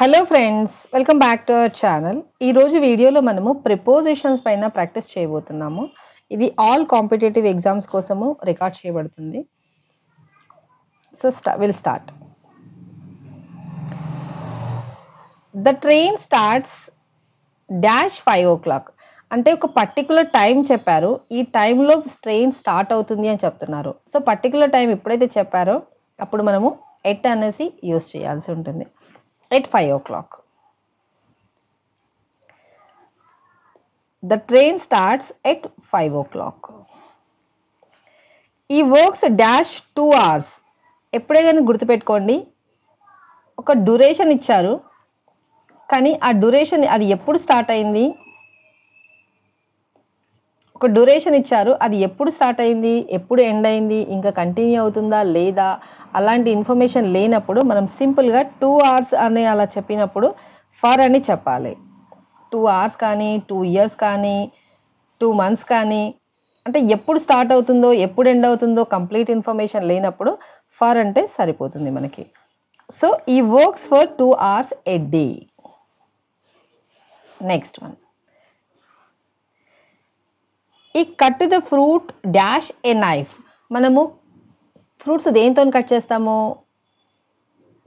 Hello friends welcome back to our channel ఈరోజు వీడియోలో మనము ప్రిపోజిషన్స్ పైన ప్రాక్టీస్ చేయబోతున్నాము. ఇది ఆల్ కాంపిటేటివ్ ఎగ్జామ్స్ కోసము రికార్డ్ చేయబడుతుంది. సో స్టా will start the train starts dash five o'clock అంటే ఒక పర్టికులర్ టైం చెప్పారు. ఈ టైంలో ట్రైన్ స్టార్ట్ అవుతుంది అని చెప్తున్నారు. సో పర్టికులర్ టైం ఎప్పుడైతే చెప్పారో అప్పుడు మనము ఎట్ అనేసి యూస్ చేయాల్సి ఉంటుంది. At five o'clock the train starts at five o'clock he works dash two hours. ఎప్పుడే కానీ గుర్తుపెట్టుకోండి. ఒక డ్యూరేషన్ ఇచ్చారు. కానీ ఆ డ్యూరేషన్ అది ఎప్పుడు స్టార్ట్ అయింది? ఒక డ్యూరేషన్ ఇచ్చారు. అది ఎప్పుడు స్టార్ట్ అయింది? ఎప్పుడు ఎండ్ అయింది? ఇంకా కంటిన్యూ అవుతుందా? లేదా? అలాంటి ఇన్ఫర్మేషన్ లేనప్పుడు మనం సింపుల్గా టూ అవర్స్ అని అలా చెప్పినప్పుడు ఫర్ అని చెప్పాలి. టూ అవర్స్ కానీ టూ ఇయర్స్ కానీ టూ మంత్స్ కానీ అంటే ఎప్పుడు స్టార్ట్ అవుతుందో ఎప్పుడు ఎండ్ అవుతుందో కంప్లీట్ ఇన్ఫర్మేషన్ లేనప్పుడు ఫర్ అంటే సరిపోతుంది మనకి. So he works for two hours a day next one he cut the fruit dash a knife. మనము ఫ్రూట్స్ దేనితో కట్ చేస్తాము?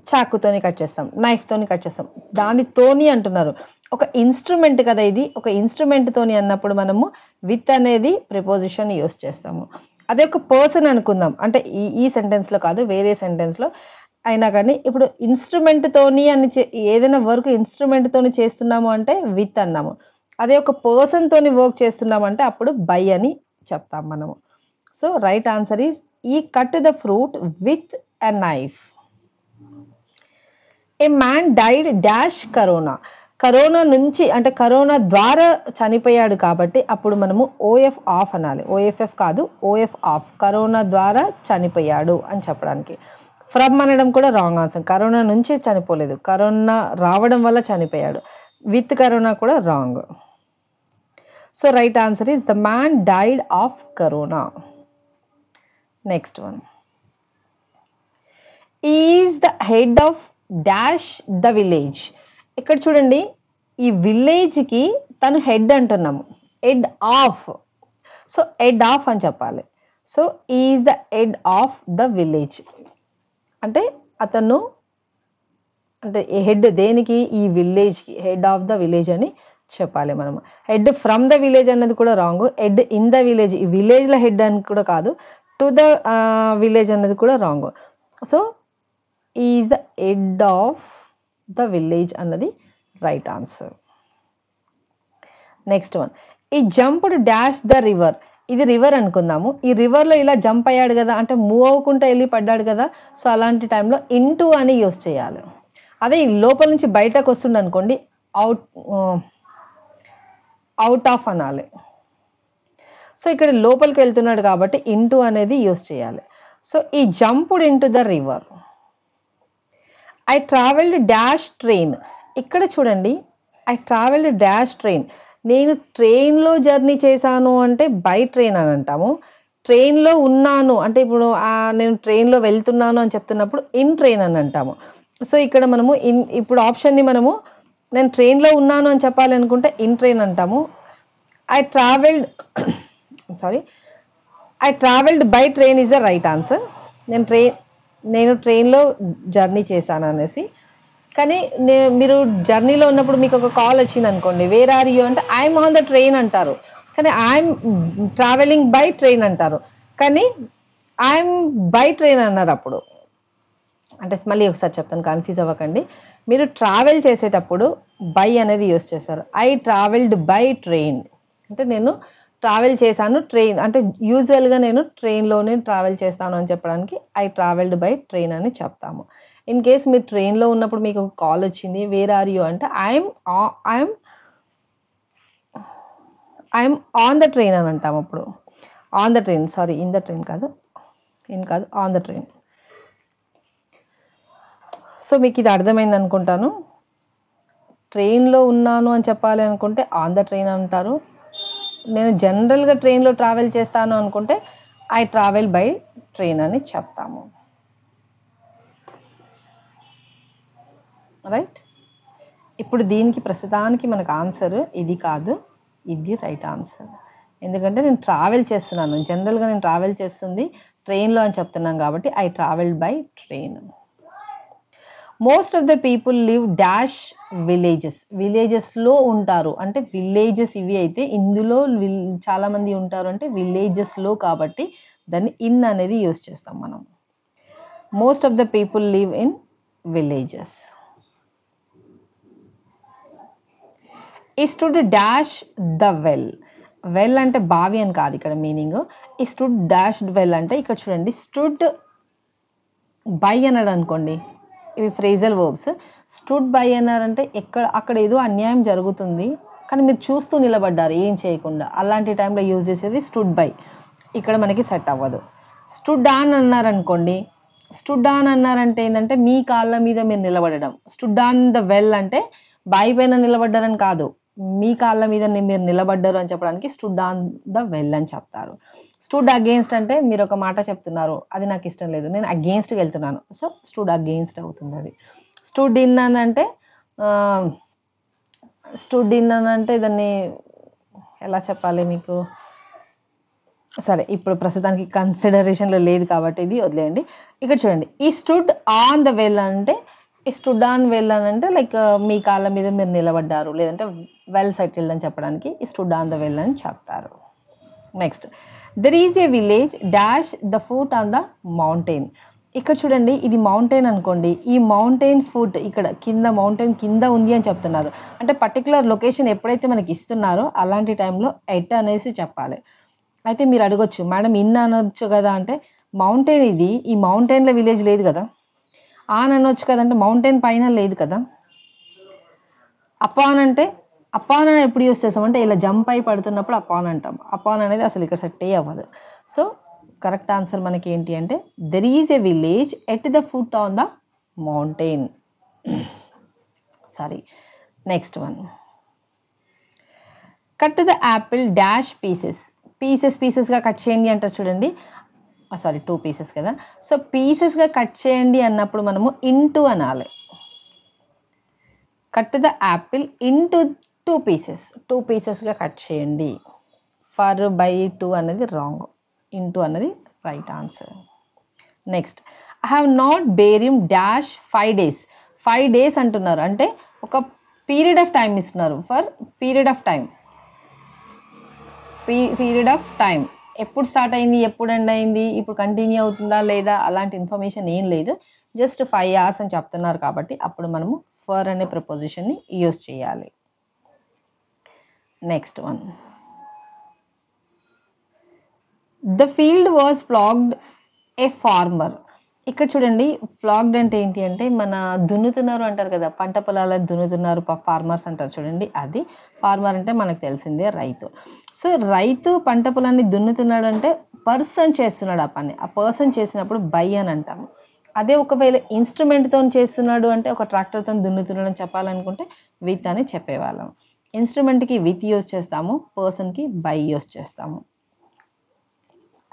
చాకుతోని కట్ చేస్తాం నైఫ్తోని కట్ చేస్తాం. దానితోని అంటున్నారు. ఒక ఇన్స్ట్రుమెంట్ కదా ఇది? ఒక ఇన్స్ట్రుమెంట్తోని అన్నప్పుడు మనము విత్ అనేది ప్రిపోజిషన్ యూస్ చేస్తాము. అదే ఒక పర్సన్ అనుకుందాం. అంటే ఈ ఈ సెంటెన్స్లో కాదు వేరే సెంటెన్స్లో అయినా కానీ ఇప్పుడు ఇన్స్ట్రుమెంట్తోని అని చే- ఏదైనా వర్క్ ఇన్స్ట్రుమెంట్తోని చేస్తున్నాము అంటే విత్ అన్నాము. అదే ఒక పర్సన్తోని వర్క్ చేస్తున్నామంటే అప్పుడు బై అని చెప్తాం మనము. సో రైట్ ఆన్సర్ ఈజ్ ఈ cut the fruit with a knife a man died dash corona corona నుంచి అంటే కరోనా ద్వారా చనిపోయాడు కాబట్టి అప్పుడు మనము ఓఎఫ్ ఆఫ్ అనాలి. ఓఎఫ్ఎఫ్ కాదు ఓఎఫ్ ఆఫ్ కరోనా ద్వారా చనిపోయాడు అని చెప్పడానికి. ఫ్రమ్ అనడం కూడా రాంగ్ ఆన్సర్ కరోనా నుంచి చనిపోలేదు. కరోనా రావడం వల్ల చనిపోయాడు. విత్ కరోనా కూడా wrong so right answer is the man died of corona next one is the head of dash the village ఇక్కడ చూడండి ఈ విలేజ్కి తను హెడ్ అంటున్నాము. Head of so head of అని చెప్పాలి. So is the head of the village అంటే అతను అంటే హెడ్ దేనికి? ఈ విలేజ్కి హెడ్ ఆఫ్ ద విలేజ్ అని చెప్పాలి మనం హెడ్ ఫ్రమ్ ద విలేజ్ అన్నది కూడా wrong head in the village ఈ విలేజ్లో హెడ్ అని కూడా కాదు. టు ద విలేజ్ అన్నది కూడా wrong so is the head of the village అన్నది right answer next one he jumped dash the river ఇది రివర్ అనుకుందాము. ఈ రివర్లో ఇలా జంప్ అయ్యాడు కదా అంటే మూవ్ అవ్వకుండా వెళ్ళి పడ్డాడు కదా సో అలాంటి టైంలో ఇంటూ అని యూస్ చేయాలి. అదే ఈ లోపల నుంచి బయటకు వస్తుండ అనుకోండి అవుట్ అవుట్ ఆఫ్ అనాలి. సో ఇక్కడ లోపలికి వెళ్తున్నాడు కాబట్టి ఇంటూ అనేది యూస్ చేయాలి. So he jumped into the river I travelled dash train ఇక్కడ చూడండి ఐ ట్రావెల్డ్ డాష్ ట్రైన్ నేను ట్రైన్లో జర్నీ చేశాను అంటే బై ట్రైన్ అని అంటాము. ట్రైన్లో ఉన్నాను అంటే ఇప్పుడు నేను ట్రైన్లో వెళ్తున్నాను అని చెప్తున్నప్పుడు ఇన్ ట్రైన్ అని అంటాము. సో ఇక్కడ మనము ఇన్ ఇప్పుడు ఆప్షన్ని మనము నేను ట్రైన్లో ఉన్నాను అని చెప్పాలి అనుకుంటే ఇన్ ట్రైన్ అంటాము. I travelled sorry I travelled by train is the right answer నేను ట్రైన్ నేను ట్రైన్లో జర్నీ చేశాను అనేసి. కానీ మీరు జర్నీలో ఉన్నప్పుడు మీకు ఒక కాల్ వచ్చింది అనుకోండి. వేర్ ఆర్ యూ అంటే ఐఎమ్ ఆన్ ద ట్రైన్ అంటారు. కానీ ఐఎమ్ ట్రావెలింగ్ బై ట్రైన్ అంటారు. కానీ ఐఎమ్ బై ట్రైన్ అన్నారు అప్పుడు. అంటే మళ్ళీ ఒకసారి చెప్తాను కన్ఫ్యూజ్ అవ్వకండి. మీరు ట్రావెల్ చేసేటప్పుడు బై అనేది యూస్ చేస్తారు ఐ ట్రావెల్డ్ బై ట్రైన్. అంటే నేను ట్రావెల్ చేశాను ట్రైన్ అంటే యూజువల్గా నేను ట్రైన్లోనే ట్రావెల్ చేస్తాను అని చెప్పడానికి ఐ ట్రావెల్డ్ బై ట్రైన్ అని చెప్తాము. ఇన్ కేస్ మీరు ట్రైన్లో ఉన్నప్పుడు మీకు ఒక కాల్ వచ్చింది వేర్ ఆర్ యూ అంటే I'm I'm I'm on the train అని అంటాం అప్పుడు. On the train sorry in the train కాదు ఇన్ కాదు ఆన్ ద ట్రైన్ సో మీకు ఇది అర్థమైంది అనుకుంటాను ట్రైన్లో ఉన్నాను అని చెప్పాలి అనుకుంటే ఆన్ ద ట్రైన్ అంటారు. నేను జనరల్గా ట్రైన్లో ట్రావెల్ చేస్తాను అనుకుంటే ఐ ట్రావెల్ బై ట్రైన్ అని చెప్తాము. రైట్ ఇప్పుడు దీనికి ప్రస్తుతానికి మనకు ఆన్సర్ ఇది కాదు ఇది రైట్ ఆన్సర్. ఎందుకంటే నేను ట్రావెల్ చేస్తున్నాను జనరల్గా నేను ట్రావెల్ చేస్తుంది ట్రైన్లో అని చెప్తున్నాను కాబట్టి I travel by train. Most of the people live dash villages విలేజెస్లో ఉంటారు. అంటే విలేజెస్ ఇవి అయితే ఇందులో విల్ చాలామంది ఉంటారు అంటే విలేజెస్లో కాబట్టి దాన్ని ఇన్ అనేది యూస్ చేస్తాం మనం. Most of the people live in villages he stood dash the well well అంటే బావి అని కాదు ఇక్కడ మీనింగ్ ఈ స్టుడ్ డాష్ వెల్ అంటే ఇక్కడ చూడండి. స్టుడ్ బై అన్నాడు అనుకోండి. ఇవి ఫ్రేజల్ వర్బ్స్ స్టుడ్ బై అన్నారంటే ఎక్కడ అక్కడ ఏదో అన్యాయం జరుగుతుంది. కానీ మీరు చూస్తూ నిలబడ్డారు ఏం చేయకుండా. అలాంటి టైంలో యూజ్ చేసేది స్టుడ్ బై ఇక్కడ మనకి సెట్ అవ్వదు. స్టుడ్ ఆన్ అన్నారనుకోండి స్టుడ్ ఆన్ అన్నారంటే ఏంటంటే మీ కాళ్ళ మీద మీరు నిలబడడం. స్టుడ్ ఆన్ ద వెల్ అంటే బాయి పైన నిలబడ్డారని కాదు. మీ కాళ్ళ మీద మీరు నిలబడ్డారు అని చెప్పడానికి స్టుడ్ ఆన్ ద వెల్ అని చెప్తారు. స్టూడ్ అగేన్స్ట్ అంటే మీరు ఒక మాట చెప్తున్నారు అది నాకు ఇష్టం లేదు నేను అగేన్స్ట్కి వెళ్తున్నాను. సో స్టూడ్ అగేన్స్ట్ అవుతుంది అది స్టూడ్ ఇన్ అని అంటే స్టూడ్ ఇన్ అని అంటే దాన్ని ఎలా చెప్పాలి మీకు? సరే ఇప్పుడు ప్రస్తుతానికి కన్సిడరేషన్లో లేదు కాబట్టి ఇది వదిలేయండి. ఇక్కడ చూడండి ఈ స్టుడ్ ఆన్ ద వెల్ అంటే ఈ స్టుడ్ ఆన్ వెల్ అని అంటే లైక్ మీ కాళ్ళ మీద మీరు నిలబడ్డారు లేదంటే వెల్ సెటిల్డ్ అని చెప్పడానికి ఈ స్టూడ్ ఆన్ ద వెల్ అని చెప్తారు. Next there is a village dash the foot on the mountain ఇక్కడ చూడండి ఇది మౌంటైన్ అనుకోండి. ఈ మౌంటైన్ ఫుట్ ఇక్కడ కింద మౌంటైన్ కింద ఉంది అని చెప్తున్నారు. అంటే పర్టికులర్ లొకేషన్ ఎప్పుడైతే మనకి ఇస్తున్నారో అలాంటి టైంలో ఎట్ అనేసి చెప్పాలి. అయితే మీరు అడగొచ్చు మేడం ఇన్ అనొచ్చు కదా? అంటే మౌంటైన్ ఇది ఈ మౌంటైన్లో విలేజ్ లేదు కదా? ఆన్ అనొచ్చు కదంటే మౌంటైన్ పైన లేదు కదా? అపాన్ అంటే అపాన్ అని ఎప్పుడు యూస్ చేస్తామంటే ఇలా జంప్ అయి పడుతున్నప్పుడు అపాన్ అంటాం. అపాన్ అనేది అసలు ఇక్కడ సెట్ అవ్వదు. సో కరెక్ట్ ఆన్సర్ మనకి ఏంటి అంటే there is a village at the foot on the mountain sorry next one cut the apple dash pieces pieces పీసెస్గా కట్ చేయండి అంటారు చూడండి. సారీ టూ పీసెస్ కదా. సో పీసెస్గా కట్ చేయండి అన్నప్పుడు మనము ఇంటూ అనాలి. Cut the apple into two pieces two పీసెస్గా కట్ చేయండి. ఫర్ బై టూ అనేది రాంగ్ ఇంటూ అనేది right answer next I have not barium dash five days five days అంటున్నారు. అంటే ఒక పీరియడ్ ఆఫ్ టైం ఇస్తున్నారు. For period of time period of time ఎప్పుడు start అయింది? ఎప్పుడు ఎండ్ అయింది? ఇప్పుడు కంటిన్యూ అవుతుందా? లేదా? అలాంటి ఇన్ఫర్మేషన్ ఏం లేదు. జస్ట్ ఫైవ్ అవర్స్ అని చెప్తున్నారు కాబట్టి అప్పుడు మనము ఫర్ అనే ప్రపోజిషన్ని యూస్ చేయాలి. Next one the field was ploughed a farmer ఇక్కడ చూడండి ఫ్లాగ్డ్ అంటే ఏంటి అంటే మన దున్నుతున్నారు అంటారు కదా పంట పొలాల దున్నుతున్నారు ఫార్మర్స్ అంటారు చూడండి అది ఫార్మర్ అంటే మనకు తెలిసిందే రైతు. సో రైతు పంట పొలాన్ని దున్నుతున్నాడు అంటే పర్సన్ చేస్తున్నాడు ఆ పని. ఆ పర్సన్ చేసినప్పుడు బై అని అంటాము. అదే ఒకవేళ ఇన్స్ట్రుమెంట్తో చేస్తున్నాడు అంటే ఒక ట్రాక్టర్తో దున్నుతున్నాడు అని చెప్పాలనుకుంటే విత్ అని చెప్పేవాళ్ళం. ఇన్స్ట్రుమెంట్కి విత్ యూస్ చేస్తాము పర్సన్కి బై యూస్ చేస్తాము.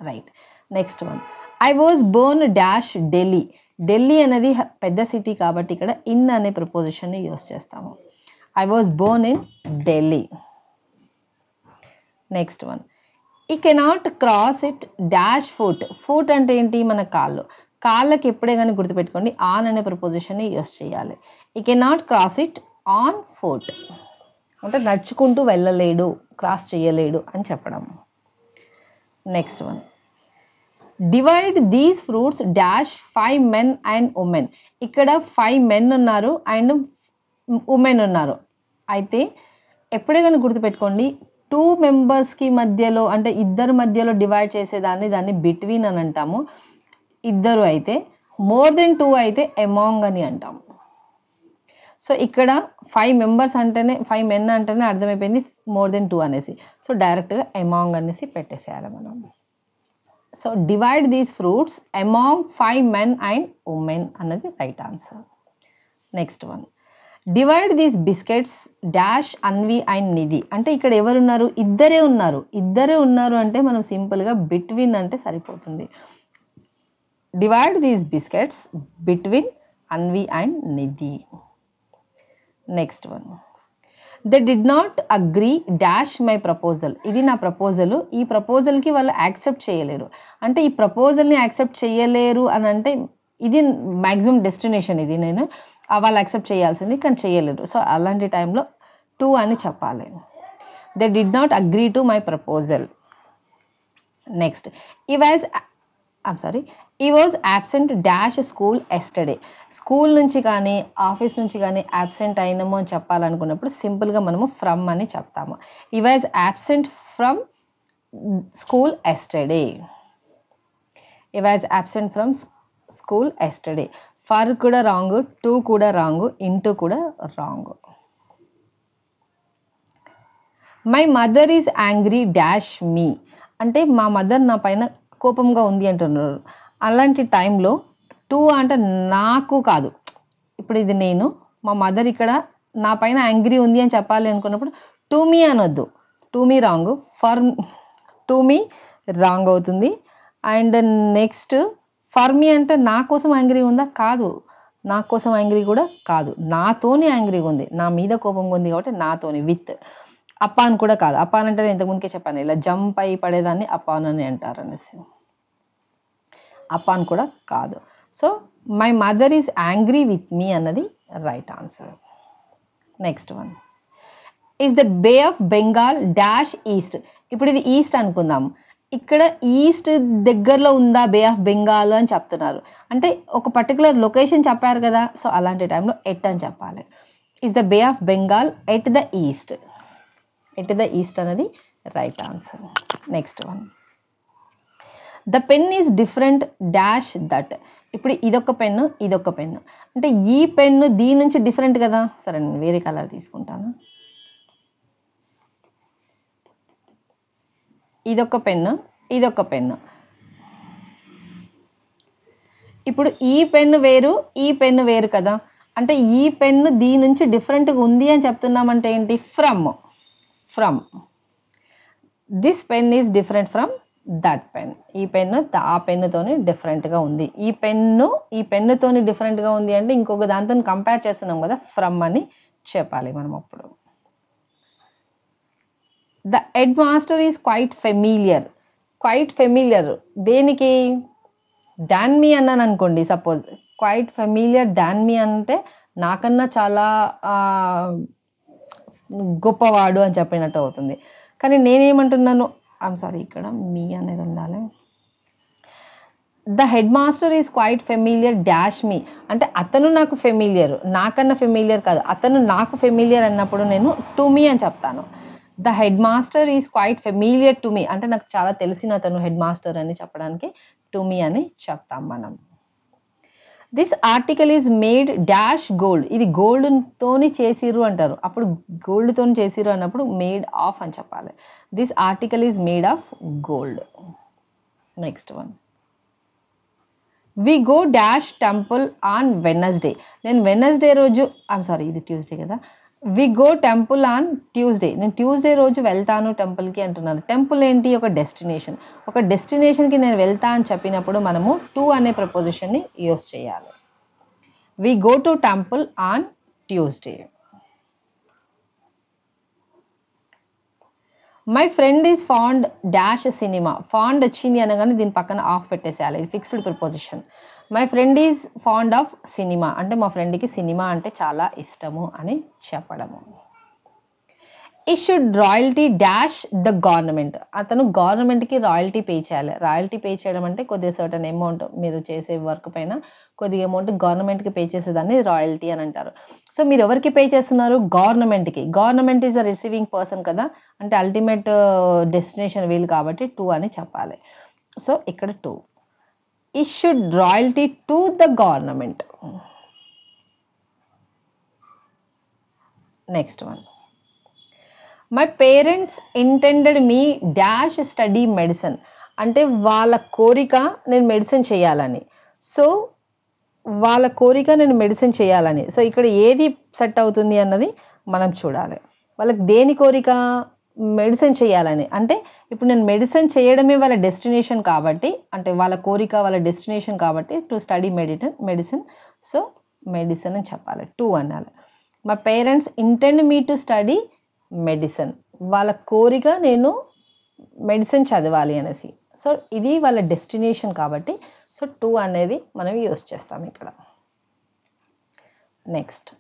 Right next one I was born dash Delhi Delhi అనేది పెద్ద సిటీ కాబట్టి ఇక్కడ ఇన్ అనే ప్రపోజిషన్ని యూస్ చేస్తాము. I was born in Delhi next one he cannot cross it dash foot foot అంటే ఏంటి? మన కాళ్ళు. కాళ్ళకి ఎప్పుడే కానీ గుర్తుపెట్టుకోండి ఆన్ అనే ప్రపోజిషన్ని యూస్ చేయాలి. He cannot cross it on foot అంటే నడుచుకుంటూ వెళ్ళలేడు క్రాస్ చేయలేడు అని చెప్పడం. Next one divide these fruits dash five men and women ఇక్కడ ఫైవ్ మెన్ ఉన్నారు అండ్ ఉమెన్ ఉన్నారు. అయితే ఎప్పుడే కానీ గుర్తుపెట్టుకోండి టూ మెంబర్స్కి మధ్యలో అంటే ఇద్దరు మధ్యలో డివైడ్ చేసేదాన్ని దాన్ని బిట్వీన్ అని అంటాము. ఇద్దరు అయితే మోర్ దెన్ టూ అయితే ఎమాంగ్ అని అంటాము. సో ఇక్కడ ఫైవ్ మెంబర్స్ అంటేనే ఫైవ్ మెన్ అంటేనే అర్థమైపోయింది మోర్ దెన్ టూ అనేసి సో డైరెక్ట్గా ఎమాంగ్ అనేసి పెట్టేసేయాలి మనం so divide these fruits among five men and women అన్నది right answer next one divide these biscuits dash Anvi and Nidhi అంటే ఇక్కడ ఎవరున్నారు ఇద్దరే ఉన్నారు ఇద్దరే ఉన్నారు అంటే మనం సింపుల్గా బిట్వీన్ అంటే సరిపోతుంది divide these biscuits between Anvi and Nidhi next one they did not agree dash my proposal ఇది నా ప్రపోజల్ ఈ ప్రపోజల్కి వాళ్ళు యాక్సెప్ట్ చేయలేరు. అంటే ఈ ప్రపోజల్ని యాక్సెప్ట్ చేయలేరు అని అంటే ఇది మ్యాక్సిమం డెస్టినేషన్ ఇది. నేను వాళ్ళు యాక్సెప్ట్ చేయాల్సింది కానీ చేయలేరు. సో అలాంటి టైంలో టూ అని చెప్పాలి. They did not agree to my proposal next he I'm sorry he was absent dash school yesterday school నుంచి కానీ ఆఫీస్ నుంచి కానీ యాబ్సెంట్ అయినాము అని చెప్పాలనుకున్నప్పుడు సింపుల్గా మనము ఫ్రమ్ అని చెప్తాము. He was absent from school yesterday he was absent from school yesterday for కూడా రాంగ్ టూ కూడా రాంగ్ ఇంటూ కూడా wrong my mother is angry dash me అంటే మా మదర్ నా పైన కోపంగా ఉంది అంటున్నారు. అలాంటి టైంలో టూ అంటే నాకు కాదు. ఇప్పుడు ఇది నేను మా మదర్ ఇక్కడ నా పైన యాంగ్రీ ఉంది అని చెప్పాలి అనుకున్నప్పుడు టు మీ అనొద్దు. To me wrong for to me wrong అవుతుంది. అండ్ నెక్స్ట్ ఫర్ మీ అంటే నా కోసం యాంగ్రీ ఉందా? కాదు. నా కోసం యాంగ్రీ కూడా కాదు. నాతోనే యాంగ్రీగా ఉంది. నా మీద కోపంగా ఉంది కాబట్టి నాతోని విత్ అప్పాన్ కూడా కాదు. అప్పాన్ అంటే నేను ఇంతకుముందుకే చెప్పాను ఇలా జంప్ అయి పడేదాన్ని అప్పాన్ అని అంటారు అనేసి. అపాన్ కూడా కాదు. So my mother is angry with me అన్నది right answer. Next one. Is the Bay of Bengal dash east ఇప్పుడు ఇది ఈస్ట్ అనుకుందాం. ఇక్కడ ఈస్ట్ దగ్గరలో ఉందా బే ఆఫ్ బెంగాల్ అని చెప్తున్నారు. అంటే ఒక పర్టికులర్ లొకేషన్ చెప్పారు కదా సో అలాంటి టైంలో ఎట్ అని చెప్పాలి. Is the Bay of Bengal at the east at the east అనేది right answer. Next one. The pen is different dash that ఇప్పుడు ఇదొక పెన్ను ఇదొక పెన్ను. అంటే ఈ పెన్ను దీని నుంచి డిఫరెంట్ కదా? సరే నేను వేరే కలర్ తీసుకుంటాను. ఇదొక పెన్ను ఇదొక పెన్ను. ఇప్పుడు ఈ పెన్ను వేరు ఈ పెన్ను వేరు కదా? అంటే ఈ పెన్ను దీని నుంచి డిఫరెంట్గా ఉంది అని చెప్తున్నామంటే ఏంటి? From. From. This pen is different from that pen ఈ పెన్ను ఆ పెన్నుతోని డిఫరెంట్గా ఉంది. ఈ పెన్ను ఈ పెన్నుతోని డిఫరెంట్గా ఉంది అంటే ఇంకొక దాంతో కంపేర్ చేస్తున్నాం కదా ఫ్రమ్ అని చెప్పాలి మనం అప్పుడు. The head master is quite familiar quite familiar దేనికి? డాన్ మీ అన్నాను అనుకోండి suppose quite familiar than me అంటే నాకన్నా చాలా గొప్పవాడు అని చెప్పినట్టు అవుతుంది. కానీ నేనేమంటున్నాను? ఐమ్ సారీ ఇక్కడ మీ అనేది ఉండాలి. The head master is quite familiar dash me అంటే అతను నాకు ఫెమిలియర్ నాకన్నా ఫెమిలియర్ కాదు. అతను నాకు ఫెమిలియర్ అన్నప్పుడు నేను టు మీ అని చెప్తాను. The head master is quite familiar to me అంటే నాకు చాలా తెలిసిన అతను హెడ్ మాస్టర్ అని చెప్పడానికి టు మీ అని చెప్తాం మనం. This article is made dash gold ఇది గోల్డ్ తోని చేసిరు అంటారు. అప్పుడు గోల్డ్తో తోని చేసిరు అన్నప్పుడు మేడ్ ఆఫ్ అని చెప్పాలి. This article is made of gold next one we go dash temple on Wednesday నేను వెనస్డే రోజు ఐమ్ సారీ ఇది ట్యూస్డే కదా. We go temple on Tuesday నేను ట్యూస్డే రోజు వెళ్తాను టెంపుల్కి అంటున్నాను. టెంపుల్ ఏంటి? ఒక డెస్టినేషన్ ఒక డెస్టినేషన్కి నేను వెళ్తా అని చెప్పినప్పుడు మనము టు అనే ప్రపోజిషన్ని యూస్ చేయాలి. We go to temple on Tuesday my friend is fond dash cinema fond వచ్చింది అనగానే దీని పక్కన ఆఫ్ పెట్టేసేయాలి. ఇది fixed preposition my friend is fond of cinema అంటే మా ఫ్రెండ్కి సినిమా అంటే చాలా ఇష్టము అని చెప్పడము. Issued royalty dash the government అతను గవర్నమెంట్కి రాయల్టీ పే చేయాలి. రాయల్టీ పే చేయడం అంటే కొద్దిగా సర్టన్ అమౌంట్ మీరు చేసే వర్క్ పైన కొద్దిగా అమౌంట్ గవర్నమెంట్కి పే చేసేదాన్ని రాయల్టీ అని అంటారు. సో మీరు ఎవరికి పే చేస్తున్నారు? గవర్నమెంట్కి government is a receiving person కదా? అంటే అల్టిమేట్ డెస్టినేషన్ వీలు కాబట్టి టూ అని చెప్పాలి. సో ఇక్కడ to issued royalty to the government next one my parents intended me dash study medicine అంటే వాళ్ళ కోరిక నేను మెడిసిన్ చేయాలని. సో వాళ్ళ కోరిక నేను మెడిసిన్ చేయాలని. సో ఇక్కడ ఏది సెట్ అవుతుంది అన్నది మనం చూడాలి. వాళ్ళకి దేని కోరిక? మెడిసిన్ చేయాలని. అంటే ఇప్పుడు నేను మెడిసిన్ చేయడమే వాళ్ళ డెస్టినేషన్ కాబట్టి అంటే వాళ్ళ కోరిక వాళ్ళ డెస్టినేషన్ కాబట్టి to study medicine medicine. So medicine అని చెప్పాలి. టూ అనాలి. మా parents intend me to study medicine. వాళ్ళ కోరిక నేను మెడిసిన్ చదవాలి అనేసి. సో ఇది వాళ్ళ డెస్టినేషన్ కాబట్టి సో టూ అనేది మనం యూస్ చేస్తాం ఇక్కడ. Next.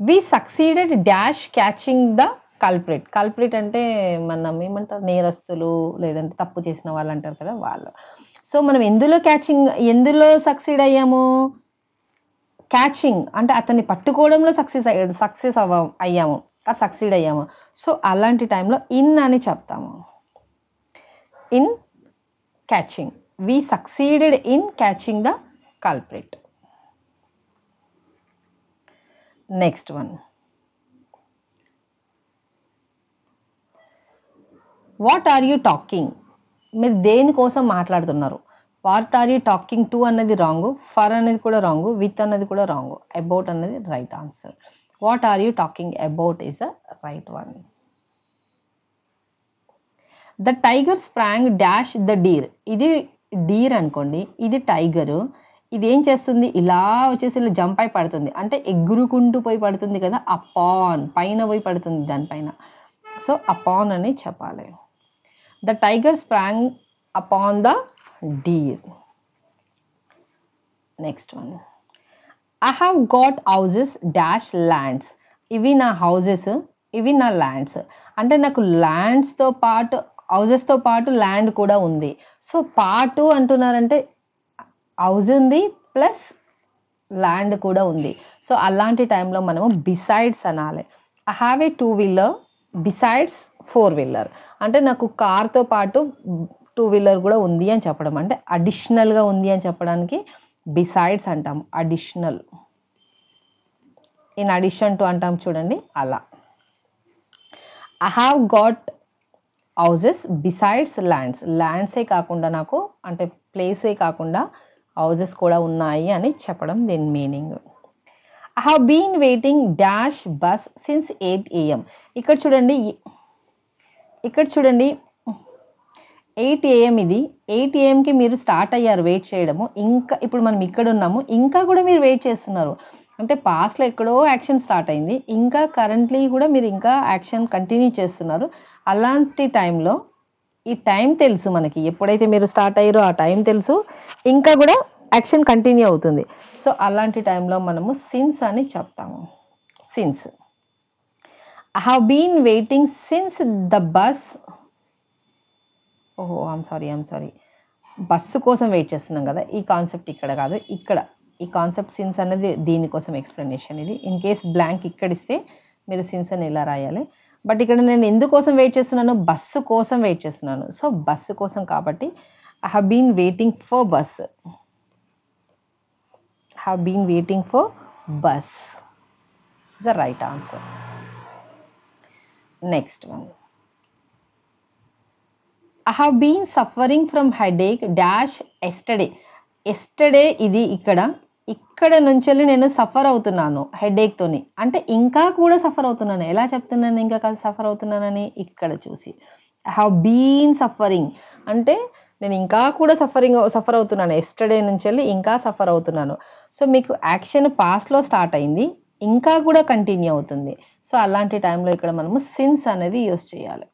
We succeeded dash catching the culprit culprit అంటే మనం ఏమంటారు? నేరస్తులు లేదంటే తప్పు చేసిన వాళ్ళు అంటారు కదా వాళ్ళు. సో మనం ఎందులో క్యాచింగ్ ఎందులో సక్సీడ్ అయ్యాము? క్యాచింగ్ అంటే అతన్ని పట్టుకోవడంలో సక్సెస్ సక్సెస్ అవ్వ అయ్యాము ఆ సక్సీడ్ అయ్యాము. సో అలాంటి టైంలో ఇన్ అని చెప్తాము. In catching we succeeded in catching the culprit next one what are you talking మీరు దేనికోసం మాట్లాడుతున్నారు? What are you talking to అన్నది రాంగ్ ఫర్ అనేది కూడా రాంగ్ విత్ అన్నది కూడా రాంగ్. అబౌట్ అన్నది right answer what are you talking about is the right one the tiger sprang dash the deer ఇది డీర్ అనుకోండి ఇది టైగరు ఇది ఏం చేస్తుంది? ఇలా వచ్చేసి ఇలా జంప్ అయి పడుతుంది. అంటే ఎగురుకుంటూ పోయి పడుతుంది కదా అపాన్ పైన పోయి పడుతుంది దానిపైన. సో అపాన్ అని చెప్పాలి. The tiger sprang upon the deer next one I have got houses dash lands ఇవి నా హౌజెస్ ఇవి నా ల్యాండ్స్ అంటే నాకు ల్యాండ్స్తో పాటు హౌజెస్తో పాటు ల్యాండ్ కూడా ఉంది. సో పాటు అంటున్నారంటే హౌజ్ ఉంది ప్లస్ ల్యాండ్ కూడా ఉంది. సో అలాంటి టైంలో మనము బిసైడ్స్ అనాలి. I have a two wheeler besides four wheeler. అంటే నాకు కార్తో పాటు టూ వీలర్ కూడా ఉంది అని చెప్పడం. అంటే అడిషనల్గా ఉంది అని చెప్పడానికి బిసైడ్స్ అంటాం. అడిషనల్. ఇన్ అడిషన్ టు అంటాం చూడండి. అలా. I have got houses besides lands. ల్యాండ్సే కాకుండా నాకు అంటే ప్లేసే కాకుండా హౌజెస్ కూడా ఉన్నాయి అని చెప్పడం దీని meaning. I have been waiting dash bus since eight AM ఇక్కడ చూడండి ఇక్కడ చూడండి. ఎయిట్ ఏఎం ఇది. ఎయిట్ ఏఎంకి మీరు స్టార్ట్ అయ్యారు వెయిట్ చేయడము. ఇంకా ఇప్పుడు మనం ఇక్కడ ఉన్నాము. ఇంకా కూడా మీరు వెయిట్ చేస్తున్నారు. అంటే పాస్ట్లో ఎక్కడో యాక్షన్ స్టార్ట్ అయింది. ఇంకా కరెంట్లీ కూడా మీరు ఇంకా యాక్షన్ కంటిన్యూ చేస్తున్నారు. అలాంటి టైంలో ఈ టైం తెలుసు మనకి. ఎప్పుడైతే మీరు స్టార్ట్ అయ్యారో ఆ టైం తెలుసు. ఇంకా కూడా యాక్షన్ కంటిన్యూ అవుతుంది. సో అలాంటి టైంలో మనము సిన్స్ అని చెప్తాము. Since I have been waiting since the bus ఓహో I'm sorry I'm sorry bus కోసం వెయిట్ చేస్తున్నాం కదా. ఈ కాన్సెప్ట్ ఇక్కడ కాదు ఇక్కడ. ఈ కాన్సెప్ట్ సిన్స్ అనేది దీనికోసం ఎక్స్ప్లెనేషన్ ఇది. ఇన్ కేస్ బ్లాంక్ ఇక్కడ ఇస్తే మీరు సిన్స్ అని ఇలా రాయాలి. బట్ ఇక్కడ నేను ఎందుకోసం వెయిట్ చేస్తున్నాను? బస్సు కోసం వెయిట్ చేస్తున్నాను. సో బస్సు కోసం కాబట్టి I have been waiting for bus have been waiting for bus the right answer next one I have been suffering from headache dash yesterday yesterday ఇది ఇక్కడ. ఇక్కడ నుంచి నేను సఫర్ అవుతున్నాను హెడేక్తోని అంటే ఇంకా కూడా సఫర్ అవుతున్నాను. ఎలా చెప్తున్నాను ఇంకా కాదు సఫర్ అవుతున్నానని ఇక్కడ చూసి. ఐ హ్యావ్ బీన్ సఫరింగ్ అంటే నేను ఇంకా కూడా సఫరింగ్ సఫర్ అవుతున్నాను. ఎస్టర్డే నుంచి వెళ్ళి ఇంకా సఫర్ అవుతున్నాను. సో మీకు యాక్షన్ పాస్ట్లో స్టార్ట్ అయింది. ఇంకా కూడా కంటిన్యూ అవుతుంది. సో అలాంటి టైంలో ఇక్కడ మనము సిన్స్ అనేది యూస్ చేయాలి.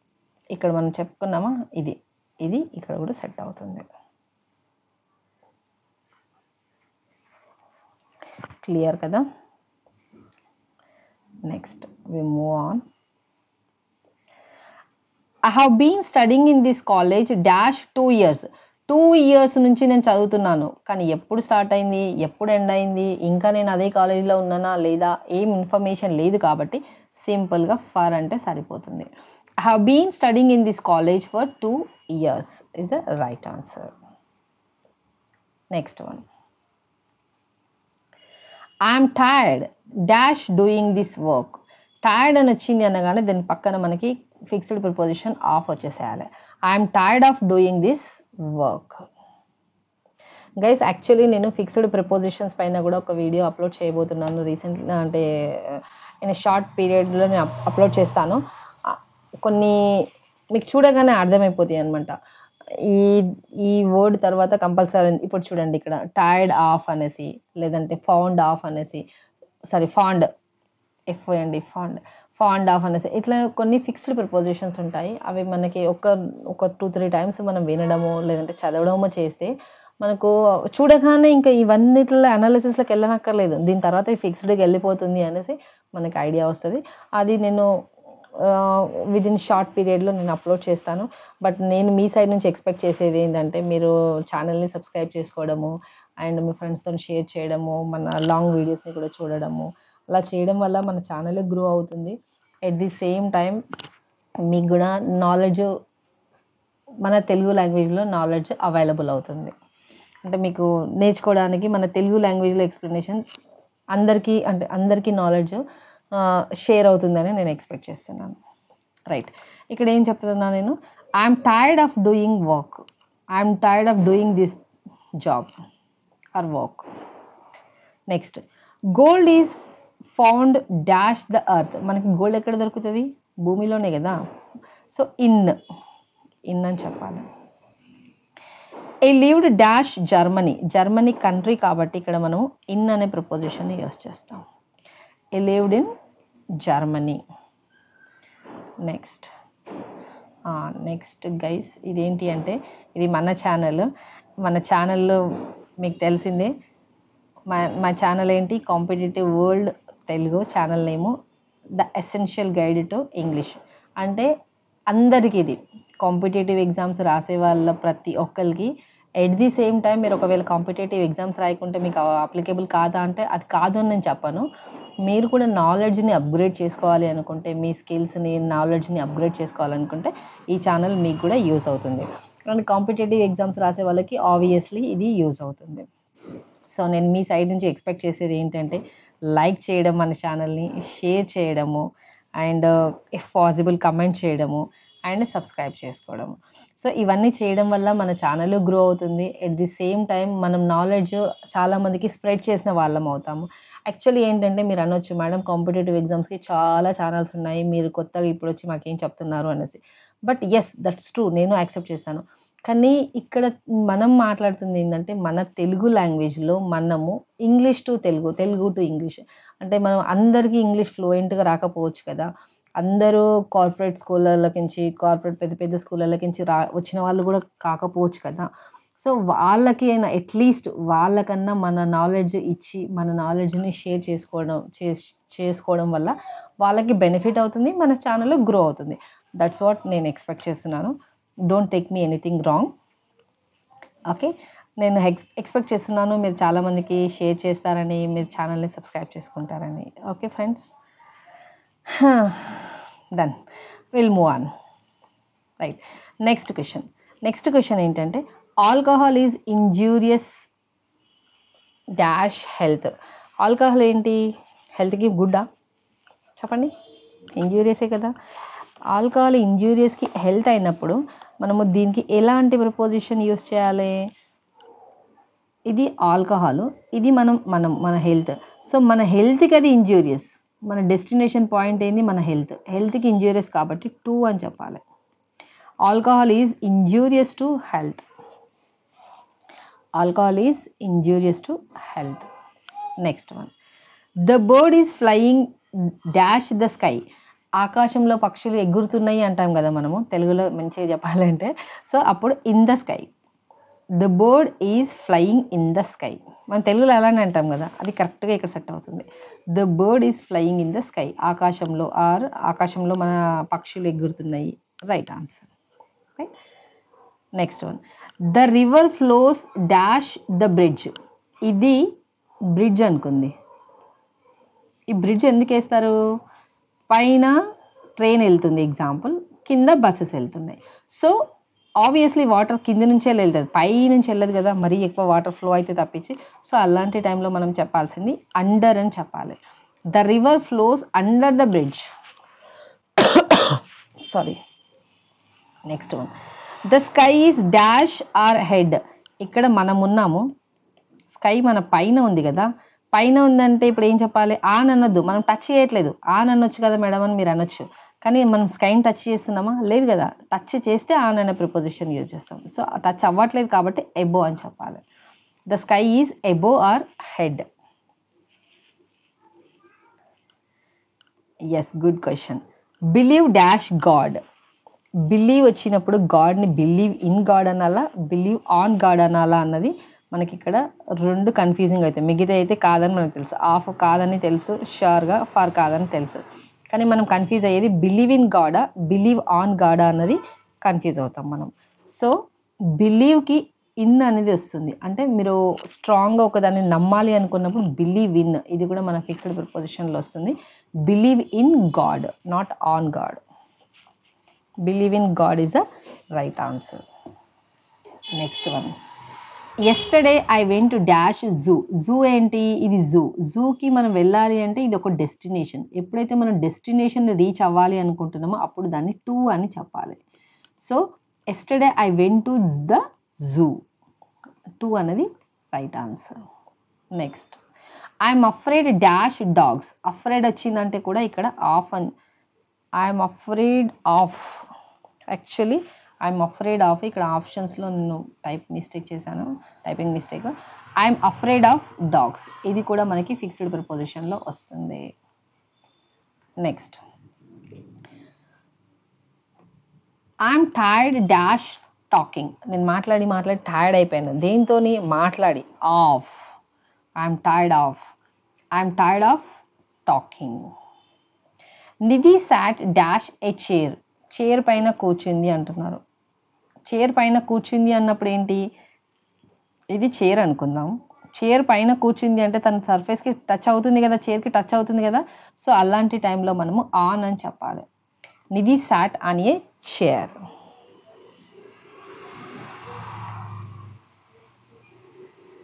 ఇక్కడ మనం చెప్పుకున్నామా? ఇది. ఇది ఇక్కడ కూడా సెట్ అవుతుంది. క్లియర్ కదా? Next we move on I have been studying in this college dash two years two years నుంచి నేను చదువుతున్నాను. కానీ ఎప్పుడు స్టార్ట్ అయింది? ఎప్పుడు ఎండ్ అయింది? ఇంకా నేను అదే కాలేజీలో ఉన్నానా? లేదా ఏం ఇన్ఫర్మేషన్ లేదు కాబట్టి సింపుల్గా ఫర్ అంటే సరిపోతుంది. I have been studying in this college for two years is the right answer next one I'm tired dash doing this work tired అని వచ్చింది అనగానే దాని పక్కన మనకి fixed preposition of వచ్చేసేయాలి. I'm tired of doing this work. Guys actually నేను fixed prepositions పైన కూడా ఒక వీడియో అప్లోడ్ చేయబోతున్నాను రీసెంట్ అంటే నేను షార్ట్ పీరియడ్లో నేను అప్లోడ్ చేస్తాను. కొన్ని మీకు చూడగానే అర్థమైపోతాయి అనమాట ఈ ఈ వర్డ్ తర్వాత కంపల్సరీ ఇప్పుడు చూడండి ఇక్కడ టైర్డ్ ఆఫ్ అనేసి లేదంటే ఫౌండ్ ఆఫ్ అనేసి సారీ ఫాండ్ ఎఫ్ అండి ఫాండ్ ఫాండ్ ఆఫ్ అనేసి. ఇట్లా కొన్ని ఫిక్స్డ్ ప్రిపోజిషన్స్ ఉంటాయి. అవి మనకి ఒక ఒక టూ త్రీ టైమ్స్ మనం వినడమో లేదంటే చదవడమో చేస్తే మనకు చూడగానే ఇంకా ఇవన్నిట్లో అనాలిసిస్లోకి వెళ్ళనక్కర్లేదు. దీని తర్వాత ఫిక్స్డ్గా వెళ్ళిపోతుంది అనేసి మనకి ఐడియా వస్తుంది. అది నేను విదిన్ షార్ట్ పీరియడ్లో నేను అప్లోడ్ చేస్తాను. బట్ నేను మీ సైడ్ నుంచి ఎక్స్పెక్ట్ చేసేది ఏంటంటే మీరు ఛానల్ని సబ్స్క్రైబ్ చేసుకోవడము అండ్ మీ ఫ్రెండ్స్తో షేర్ చేయడము మన లాంగ్ వీడియోస్ని కూడా చూడడము అలా చేయడం వల్ల మన ఛానల్ గ్రో అవుతుంది. ఎట్ ది సేమ్ టైం మీకు కూడా నాలెడ్జ్ మన తెలుగు లాంగ్వేజ్లో నాలెడ్జ్ అవైలబుల్ అవుతుంది. అంటే మీకు నేర్చుకోవడానికి మన తెలుగు లాంగ్వేజ్లో ఎక్స్ప్లెనేషన్ అందరికీ అంటే అందరికీ నాలెడ్జ్ షేర్ అవుతుందని నేను ఎక్స్పెక్ట్ చేస్తున్నాను. రైట్ ఇక్కడ ఏం చెప్తున్నా నేను? I'm tired of doing work I'm tired of doing this job or work next gold is found dash the earth మనకి గోల్డ్ ఎక్కడ దొరుకుతుంది? భూమిలోనే కదా. సో ఇన్ ఇన్ అని చెప్పాలి. He lived dash Germany Germany country కాబట్టి ఇక్కడ మనం ఇన్ అనే ప్రపోజిషన్ యూస్ చేస్తాం. He lived in Germany next next guys ఇదేంటి అంటే ఇది మన ఛానల్ మన ఛానల్లో మీకు తెలిసిందే. మా మా ఛానల్ ఏంటి? Competitive world Telugu channel name the essential guide to English అంటే అందరికీ ఇది. కాంపిటేటివ్ ఎగ్జామ్స్ రాసే వాళ్ళ ప్రతి ఒక్కరికి ఎట్ ది సేమ్ టైం మీరు ఒకవేళ కాంపిటేటివ్ ఎగ్జామ్స్ రాయకుంటే మీకు అప్లికేబుల్ కాదా అంటే అది కాదు అని నేను చెప్పను. మీరు కూడా నాలెడ్జ్ని అప్గ్రేడ్ చేసుకోవాలి అనుకుంటే మీ స్కిల్స్ని నాలెడ్జ్ని అప్గ్రేడ్ చేసుకోవాలనుకుంటే ఈ ఛానల్ మీకు కూడా యూస్ అవుతుంది. అండ్ కాంపిటేటివ్ ఎగ్జామ్స్ రాసే వాళ్ళకి ఆబ్వియస్లీ ఇది యూస్ అవుతుంది. సో నేను మీ సైడ్ నుంచి ఎక్స్పెక్ట్ చేసేది ఏంటంటే లైక్ చేయడం మన ఛానల్ని షేర్ చేయడము అండ్ ఇఫ్ పాసిబుల్ కమెంట్ చేయడము అండ్ సబ్స్క్రైబ్ చేసుకోవడము. సో ఇవన్నీ చేయడం వల్ల మన ఛానల్ గ్రో అవుతుంది. ఎట్ ది సేమ్ టైం మనం నాలెడ్జ్ చాలామందికి స్ప్రెడ్ చేసిన వాళ్ళం అవుతాము. యాక్చువల్లీ ఏంటంటే మీరు అనొచ్చు మేడం కాంపిటేటివ్ ఎగ్జామ్స్కి చాలా ఛానల్స్ ఉన్నాయి. మీరు కొత్తగా ఇప్పుడు వచ్చి మాకేం చెప్తున్నారు? అనేసి. బట్ ఎస్ దట్స్ ట్రూ నేను యాక్సెప్ట్ చేస్తాను. కానీ ఇక్కడ మనం మాట్లాడుతుంది ఏంటంటే మన తెలుగు లాంగ్వేజ్లో మనము English to Telugu Telugu to English. అంటే మనం అందరికీ ఇంగ్లీష్ ఫ్లూయెంట్గా రాకపోవచ్చు కదా. అందరూ కార్పొరేట్ స్కూళ్ళకి కార్పొరేట్ పెద్ద పెద్ద స్కూళ్ళకి రా వచ్చిన వాళ్ళు కూడా కాకపోవచ్చు కదా. సో వాళ్ళకి అయినా అట్లీస్ట్ వాళ్ళకన్నా మన నాలెడ్జ్ ఇచ్చి మన నాలెడ్జ్ని షేర్ చేసుకోవడం చేసుకోవడం వల్ల వాళ్ళకి బెనిఫిట్ అవుతుంది మన ఛానల్ గ్రో అవుతుంది. దట్స్ వాట్ నేను ఎక్స్పెక్ట్ చేస్తున్నాను. Don't take me anything wrong okay నేను ఎక్స్ ఎక్స్పెక్ట్ చేస్తున్నాను మీరు చాలామందికి షేర్ చేస్తారని మీరు ఛానల్ని సబ్స్క్రైబ్ చేసుకుంటారని. Okay friends done will move on right next question next question ఏంటంటే alcohol is injurious dash health alcohol ఏంటి? హెల్త్కి గుడ్డా? చెప్పండి. ఇంజూరియసే కదా? ఆల్కహాల్ ఇంజూరియస్కి హెల్త్ అయినప్పుడు మనము దీనికి ఎలాంటి ప్రపోజిషన్ యూస్ చేయాలి? ఇది ఆల్కహాల్ ఇది మనం మనం మన హెల్త్. సో మన హెల్త్కి అది ఇంజూరియస్ మన డెస్టినేషన్ పాయింట్ ఏంది? మన హెల్త్. హెల్త్కి ఇంజూరియస్ కాబట్టి టూ అని చెప్పాలి. Alcohol is injurious to health. Alcohol is injurious to health. Next one. The bird is flying dash the sky. ఆకాశంలో పక్షులు ఎగురుతున్నాయి అంటాం కదా మనము తెలుగులో మంచిగా చెప్పాలంటే. సో అప్పుడు in the sky the bird is flying in the sky మనం తెలుగులో అలానే అంటాం కదా అది కరెక్ట్గా ఇక్కడ సెట్ అవుతుంది. The bird is flying in the sky ఆకాశంలో ఆర్ ఆకాశంలో మన పక్షులు ఎగురుతున్నాయి. Right answer right next one the river flows dash the bridge ఇది బ్రిడ్జ్ అనుకుంది. ఈ బ్రిడ్జ్ ఎందుకు వేస్తారు పైన ట్రైన్ వెళ్తుంది ఎగ్జాంపుల్ కింద బస్సెస్ వెళ్తున్నాయి. సో ఆబ్వియస్లీ వాటర్ కింద నుంచే వెళ్తుంది పై నుంచి వెళ్ళదు కదా మరీ ఎక్కువ వాటర్ ఫ్లో అయితే తప్పించి. సో అలాంటి టైంలో మనం చెప్పాల్సింది అండర్ అని చెప్పాలి. The river flows under the bridge sorry next one the sky is dash our head ఇక్కడ మనం ఉన్నాము స్కై మన పైన ఉంది కదా పైన ఉందంటే ఇప్పుడు ఏం చెప్పాలి? ఆన్ అనొద్దు మనం టచ్ చేయట్లేదు. ఆన్ అనొచ్చు కదా మేడం అని మీరు అనొచ్చు. కానీ మనం స్కైన్ టచ్ చేస్తున్నామా? లేదు కదా. టచ్ చేస్తే ఆన్ అనే ప్రిపోజిషన్ యూజ్ చేస్తాం. సో టచ్ అవ్వట్లేదు కాబట్టి ఎబో అని చెప్పాలి. The sky is above our head yes good question believe dash God believe వచ్చినప్పుడు గాడ్ని బిలీవ్ ఇన్ గాడ్ అనాలా? బిలీవ్ ఆన్ గాడ్ అనాలా అన్నది మనకి ఇక్కడ రెండు కన్ఫ్యూజింగ్ అవుతాయి. మిగతా అయితే కాదని మనకు తెలుసు. ఆఫ్ కాదని తెలుసు షూర్గా ఫార్ కాదని తెలుసు. కానీ మనం కన్ఫ్యూజ్ అయ్యేది బిలీవ్ ఇన్ గాడా బిలీవ్ ఆన్ గాడా అన్నది కన్ఫ్యూజ్ అవుతాం మనం. సో బిలీవ్కి ఇన్ అనేది వస్తుంది. అంటే మీరు స్ట్రాంగ్గా ఒకదాన్ని నమ్మాలి అనుకున్నప్పుడు బిలీవ్ ఇన్ ఇది కూడా మన ఫిక్స్డ్ ప్రిపోజిషన్లో వస్తుంది. Believe in God not on God believe in God is a right answer next one yesterday I went to dash zoo zoo ఏంటి? ఇది జూ జూకి మనం వెళ్ళాలి అంటే ఇది ఒక డెస్టినేషన్ ఎప్పుడైతే మనం డెస్టినేషన్ రీచ్ అవ్వాలి అనుకుంటున్నామో అప్పుడు దాన్ని టూ అని చెప్పాలి. So yesterday I went to the zoo to అనేది right answer next I'm afraid dash dogs afraid వచ్చిందంటే కూడా ఇక్కడ ఆఫ్ అని. I'm afraid of actually I'm afraid of ఇక్కడ ఆప్షన్స్లో నేను టైప్ మిస్టేక్ చేశాను typing mistake I'm afraid of dogs ఇది కూడా మనకి ఫిక్స్డ్ ప్రిపోజిషన్లో వస్తుంది. Next I'm tired dash talking నేను మాట్లాడి మాట్లాడి టైర్డ్ అయిపోయాను. దేంతో మాట్లాడి. Of I'm tired of I'm tired of talking Nidhi sat dash a chair chair పైన కూర్చుంది అంటున్నారు. చైర్ పైన కూర్చుంది అన్నప్పుడు ఏంటి? ఇది చైర్ అనుకుందాం. చైర్ పైన కూర్చుంది అంటే తన సర్ఫేస్కి టచ్ అవుతుంది కదా చైర్కి టచ్ అవుతుంది కదా. సో అలాంటి టైంలో మనము ఆన్ అని చెప్పాలి. నిధి సాట్ అని a chair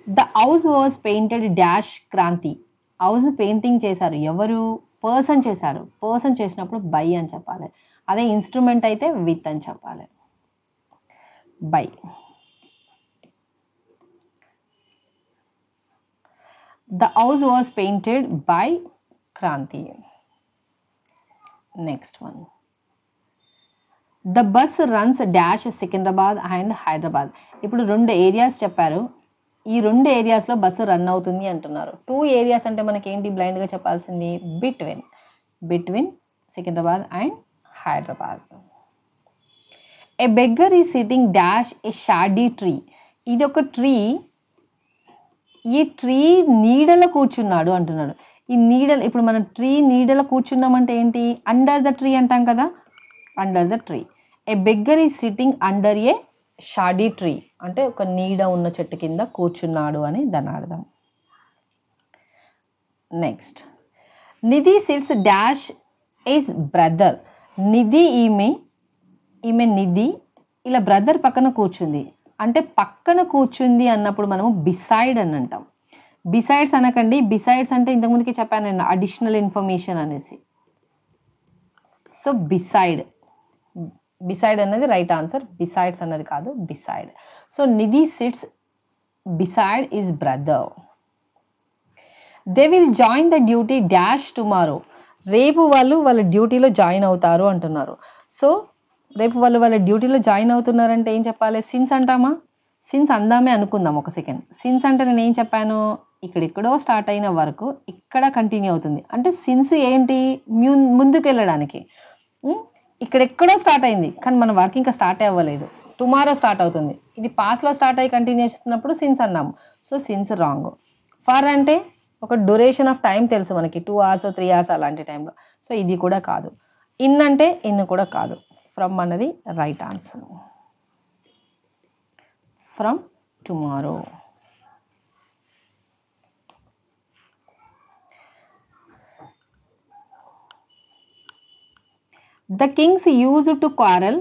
the house was painted dash Kranthi house painting చేశారు. ఎవరు? పర్సన్ చేశారు. పర్సన్ చేసినప్పుడు బై అని చెప్పాలి. అదే ఇన్స్ట్రుమెంట్ అయితే విత్ అని చెప్పాలి. By. The house was painted by Kranthi next one the bus runs dash Secunderabad and Hyderabad ఇప్పుడు రెండు ఏరియాస్ చెప్పారు. ఈ రెండు ఏరియాస్లో బస్సు రన్ అవుతుంది అంటున్నారు. టూ ఏరియాస్ అంటే మనకి ఏంటి బ్లైండ్గా చెప్పాల్సింది? Between between Secunderabad and Hyderabad a beggar is sitting dash a shady tree ఇది ఒక ట్రీ ఈ ట్రీ నీడలో కూర్చున్నాడు అంటున్నాడు. ఈ నీడలు ఇప్పుడు మనం ట్రీ నీడలో కూర్చున్నామంటే ఏంటి? అండర్ ద ట్రీ అంటాం కదా? Under the tree a beggar is sitting under a shady tree అంటే ఒక నీడ ఉన్న చెట్టు కింద కూర్చున్నాడు అని దాని అర్థం. Next Nidhi sits dash his brother Nidhi ఈమె ఈమె నిధి ఇలా బ్రదర్ పక్కన కూర్చుంది. అంటే పక్కన కూర్చుంది అన్నప్పుడు మనము బిసైడ్ అని అంటాం. బిసైడ్స్ అనకండి బిసైడ్స్ అంటే ఇంతకుముందుకే చెప్పాను నేను అడిషనల్ ఇన్ఫర్మేషన్ అనేసి. సో బిసైడ్ బిసైడ్ అన్నది రైట్ ఆన్సర్ బిసైడ్స్ అన్నది కాదు beside so Nidhi sits beside his brother they will join the duty dash tomorrow రేపు వాళ్ళు వాళ్ళ డ్యూటీలో జాయిన్ అవుతారు అంటున్నారు. సో రేపు వాళ్ళు వాళ్ళ డ్యూటీలో జాయిన్ అవుతున్నారంటే ఏం చెప్పాలి? సిన్స్ అంటామా? సిన్స్ అందామే అనుకుందాం ఒక సెకండ్. సిన్స్ అంటే నేను ఏం చెప్పాను? ఇక్కడెక్కడో స్టార్ట్ అయిన వరకు ఇక్కడ కంటిన్యూ అవుతుంది. అంటే సిన్స్ ఏంటి? మ్యూ- ముందుకు వెళ్ళడానికి ఇక్కడెక్కడో స్టార్ట్ అయింది కానీ మన వర్క్ ఇంకా స్టార్ట్ అవ్వలేదు. టుమారో స్టార్ట్ అవుతుంది. ఇది పాస్ట్లో స్టార్ట్ అయ్యి కంటిన్యూ చేస్తున్నప్పుడు సిన్స్ అన్నాము. So since wrong. ఫర్ అంటే ఒక డ్యూరేషన్ ఆఫ్ టైం తెలుసు మనకి. టూ అవర్స్ త్రీ అవర్స్ అలాంటి టైంలో. సో ఇది కూడా కాదు. ఇన్ అంటే ఇన్ కూడా కాదు. ఫ్రమ్ అన్నది right answer from tomorrow the kings use to quarrel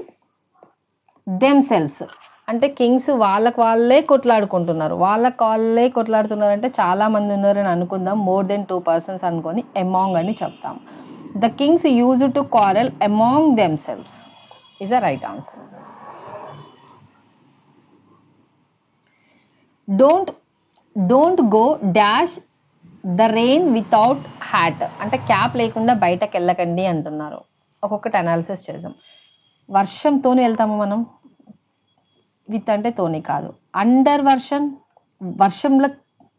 themselves అంటే కింగ్స్ వాళ్ళకు వాళ్ళే కొట్లాడుకుంటున్నారు. వాళ్ళకు వాళ్ళే కొట్లాడుతున్నారు అంటే చాలా మంది ఉన్నారని అనుకుందాం. మోర్ దెన్ టూ పర్సన్స్ అనుకొని ఎమాంగ్ అని చెప్తాం. The kings use to quarrel among them is is a right answer don't don't go the rain without hat అంటే క్యాప్ లేకుండా బయటకు వెళ్ళకండి అంటున్నారు. ఒక్కొక్కటి అనాలిసిస్ చేద్దాం. వర్షంతోనే వెళ్తాము మనం? విత్ అంటే తోని కాదు. అండర్ వర్షన్ వర్షంలో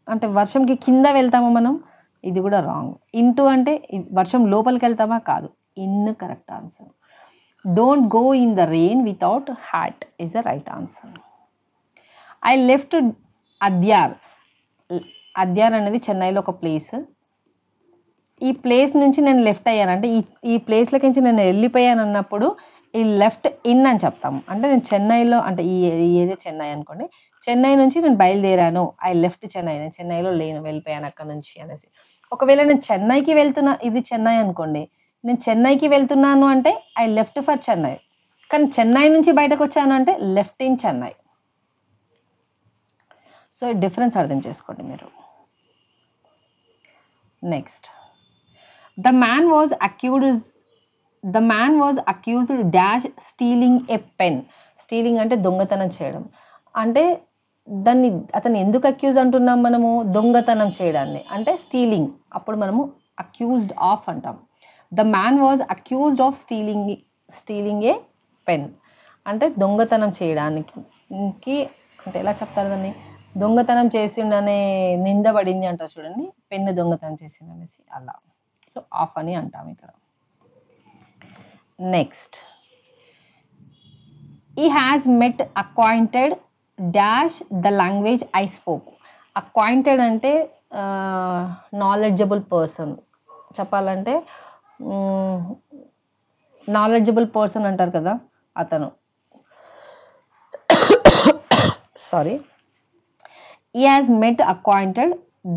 అంటే వర్షంకి కింద వెళ్తాము మనం? ఇది కూడా రాంగ్ ఇంటూ అంటే వర్షం లోపలికి వెళ్తామా? కాదు. In correct answer don't go in the rain without hat is the right answer I left Adyar Adyar అనేది చెన్నైలో ఒక ప్లేస్ ఈ ప్లేస్ నుంచి నేను లెఫ్ట్ అయ్యాను. అంటే ఈ ఈ ప్లేస్లోకి నుంచి నేను వెళ్ళిపోయాను అన్నప్పుడు ఈ లెఫ్ట్ ఇన్ అని చెప్తాము అంటే నేను చెన్నైలో అంటే ఈ ఈ ఏరియా చెన్నై అనుకోండి. చెన్నై నుంచి నేను బయలుదేరాను. I left Chennai. నేను చెన్నైలో లేను వెళ్ళిపోయాను అక్కడ నుంచి అనేసి. ఒకవేళ నేను చెన్నైకి వెళ్తున్నా ఇది చెన్నై అనుకోండి. నేను చెన్నైకి వెళ్తున్నాను అంటే ఐ లెఫ్ట్ ఫర్ చెన్నై కానీ చెన్నై నుంచి బయటకు వచ్చాను అంటే left in Chennai so difference అర్థం చేసుకోండి మీరు. Next the man was accused the man was accused dash stealing a pen stealing అంటే దొంగతనం చేయడం. అంటే దాన్ని అతను ఎందుకు అక్యూజ్ అంటున్నాం మనము? దొంగతనం చేయడాన్ని. అంటే స్టీలింగ్ అప్పుడు మనము అక్యూజ్డ్ ఆఫ్ అంటాం. The man was accused of stealing stealing a pen అంటే దొంగతనం చేయడానికి అంటే ఎలా చెప్తారు దాన్ని? దొంగతనం చేసిండనే నిందబడింది అంటారు చూడండి. పెన్ను దొంగతనం చేసింది అనేసి అలా. సో ఆఫ్ అని అంటాం ఇక్కడ. Next he has met acquainted dash the language I spoke acquainted అంటే నాలెడ్జబుల్ పర్సన్ చెప్పాలంటే నాలెడ్జబుల్ పర్సన్ అంటారు కదా అతను. Sorry he has met acquainted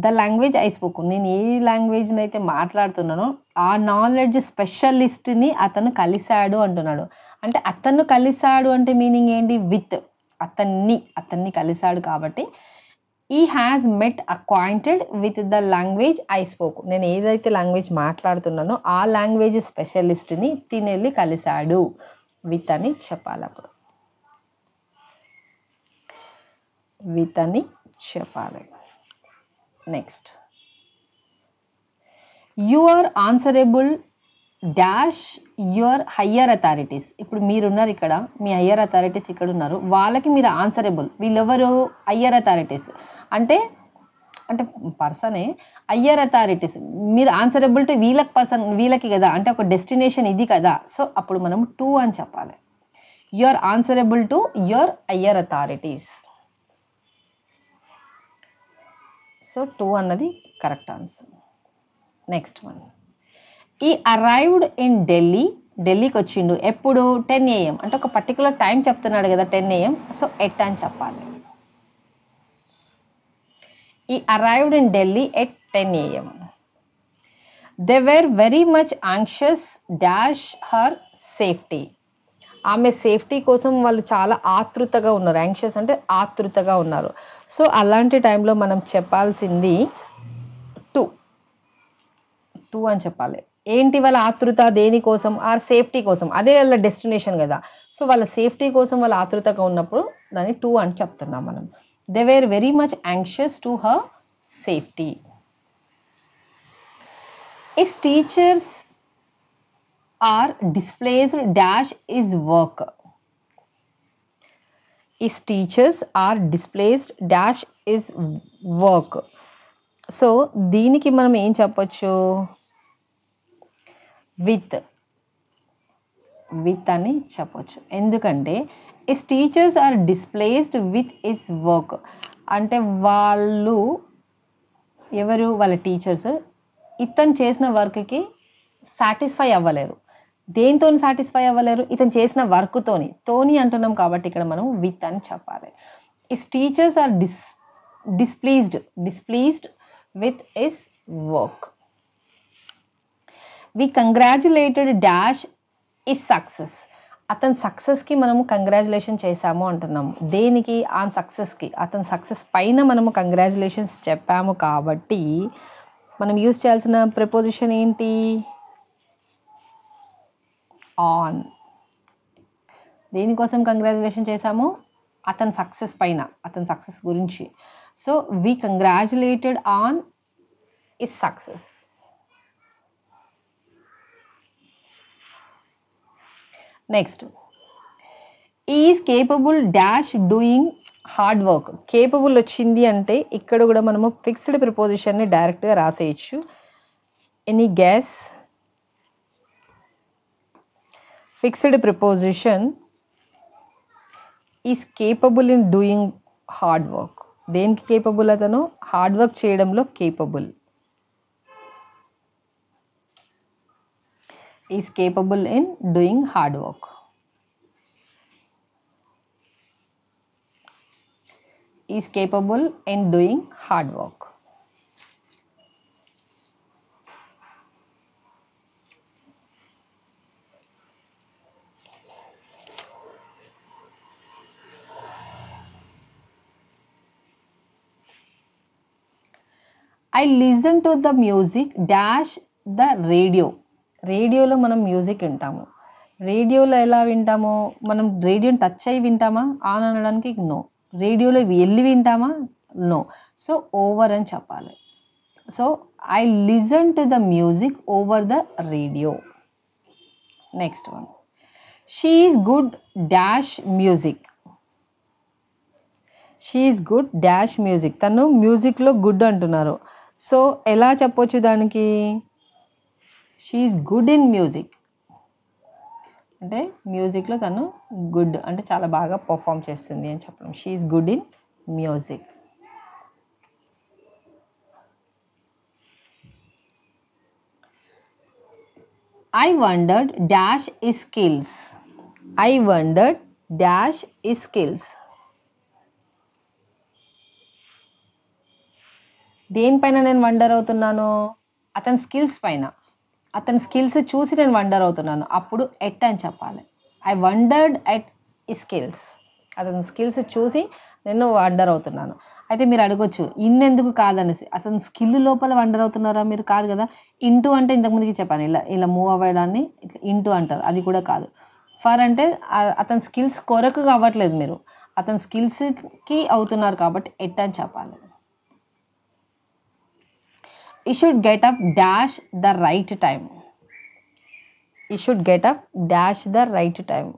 the language I spoke నేను ఏ లాంగ్వేజ్ని అయితే మాట్లాడుతున్నానో ఆ నాలెడ్జ్ స్పెషలిస్ట్ని అతను కలిశాడు అంటున్నాడు. అంటే అతను కలిశాడు అంటే మీనింగ్ ఏంటి? విత్ అతన్ని. అతన్ని కలిశాడు కాబట్టి he has met acquainted with the language I spoke నేను ఏదైతే లాంగ్వేజ్ మాట్లాడుతున్నానో ఆ లాంగ్వేజ్ స్పెషలిస్ట్ని తినెళ్ళి కలిశాడు. విత్ అని చెప్పాలి అప్పుడు విత్ అని చెప్పాలి. Next you are answerable dash your higher authorities ఇప్పుడు మీరున్నారు ఇక్కడ మీ హయ్యర్ అథారిటీస్ ఇక్కడ ఉన్నారు వాళ్ళకి మీరు ఆన్సరబుల్ వీళ్ళెవరు? హయ్యర్ అథారిటీస్ అంటే అంటే పర్సనే హయ్యర్ అథారిటీస్ మీరు ఆన్సరబుల్ టు వీళ్ళకి పర్సన్ వీళ్ళకి కదా అంటే ఒక డెస్టినేషన్ ఇది కదా. సో అప్పుడు మనం టూ అని చెప్పాలి. You are answerable to your higher authorities so to అన్నది correct answer next one he arrived in Delhi ఢిల్లీకి వచ్చిండు. ఎప్పుడు? టెన్ ఏఎం అంటే ఒక పర్టికులర్ టైం చెప్తున్నాడు కదా టెన్ ఏఎం సో ఎట్ అని చెప్పాలి. He arrived in Delhi at ten AM they were very much anxious dash her safety ఆమె సేఫ్టీ కోసం వాళ్ళు చాలా ఆతృతగా ఉన్నారు. యాంక్షియస్ అంటే ఆతృతగా ఉన్నారు. సో అలాంటి టైంలో మనం చెప్పాల్సింది టూ టూ అని చెప్పాలి. ఏంటి వాళ్ళ ఆతృత? దేనికోసం ఆర్ సేఫ్టీ కోసం? అదే వాళ్ళ డెస్టినేషన్ కదా. సో వాళ్ళ సేఫ్టీ కోసం వాళ్ళ ఆతృతగా ఉన్నప్పుడు దాన్ని టూ అని చెప్తున్నాం మనం. they were very much anxious to her safety is teachers are displaced dash is work is teachers are displaced dash is work so దీనికి మనం ఏం చెప్పొచ్చు విత్ విత్ అని చెప్పొచ్చు ఎందుకంటే his teachers are displaced with his work అంటే వాళ్ళు ఎవరు? వాళ్ళ టీచర్స్ ఇతను చేసిన వర్క్కి సాటిస్ఫై అవ్వలేరు. దేంతో సాటిస్ఫై అవ్వలేరు? ఇతను చేసిన వర్క్తోని. తోని అంటున్నాం కాబట్టి ఇక్కడ మనం విత్ అని చెప్పాలి. His teachers are dis displeased displeased with his work we congratulated dash his success అతని సక్సెస్కి మనము కంగ్రాచులేషన్ చేశాము అంటున్నాము. దేనికి? ఆ సక్సెస్కి అతని సక్సెస్ పైన మనము కంగ్రాచులేషన్స్ చెప్పాము కాబట్టి మనం యూజ్ చేయాల్సిన ప్రపోజిషన్ ఏంటి? ఆన్ దేనికోసం కంగ్రాచులేషన్ చేశాము? అతని సక్సెస్ పైన అతని సక్సెస్ గురించి. So we congratulated on his success next is capable dash doing hard work capable వచ్చింది అంటే ఇక్కడ కూడా మనము ఫిక్స్డ్ ప్రిపోజిషన్ని డైరెక్ట్గా రాసేయచ్చు. Any guess fixed preposition is capable in doing hard work దేనికి కేపబుల్ అతను? హార్డ్ వర్క్ చేయడంలో capable is capable in doing hard work. is capable in doing hard work. I listen to the music dash the radio రేడియోలో మనం music వింటాము. రేడియోలో ఎలా వింటామో మనం రేడియోని touch అయ్యి వింటామా ఆన్ అనడానికి నో. రేడియోలో వెళ్ళి వింటామా నో. సో ఓవర్ అని చెప్పాలి. So I listen to the music over the radio. Next one. She is good dash music. She's good dash music. తను మ్యూజిక్లో గుడ్ అంటున్నారు. సో ఎలా చెప్పొచ్చు దానికి? షీఈస్ గుడ్ ఇన్ మ్యూజిక్ అంటే మ్యూజిక్లో తను గుడ్ అంటే చాలా బాగా పర్ఫామ్ చేస్తుంది అని చెప్పడం. She's good in music I wondered dash ఈ స్కిల్స్ ఐ వండర్డ్ డాష్ ఈ స్కిల్స్ దేనిపైన నేను వండర్ అవుతున్నాను? అతని స్కిల్స్ పైన. అతని స్కిల్స్ చూసి నేను వండర్ అవుతున్నాను. అప్పుడు ఎట్ అని చెప్పాలి. ఐ వండర్డ్ ఎట్ ఈ స్కిల్స్ అతని స్కిల్స్ చూసి నేను వండర్ అవుతున్నాను. అయితే మీరు అడగొచ్చు ఇన్నెందుకు కాదనేసి. అసలు స్కిల్ లోపల వండర్ అవుతున్నారా మీరు? కాదు కదా. ఇంటూ అంటే ఇంతకుముందుకి చెప్పాను. ఇలా ఇలా మూవ్ అవ్వడాన్ని ఇట్లా ఇంటూ అంటారు. అది కూడా కాదు. ఫర్ అంటే అతని స్కిల్స్ కొరకు అవ్వట్లేదు మీరు. అతని స్కిల్స్కి అవుతున్నారు కాబట్టి ఎట్ అని చెప్పాలి. You should get up dash the right time. You should get up dash the right time.